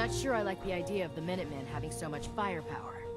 Not sure I like the idea of the Minutemen having so much firepower.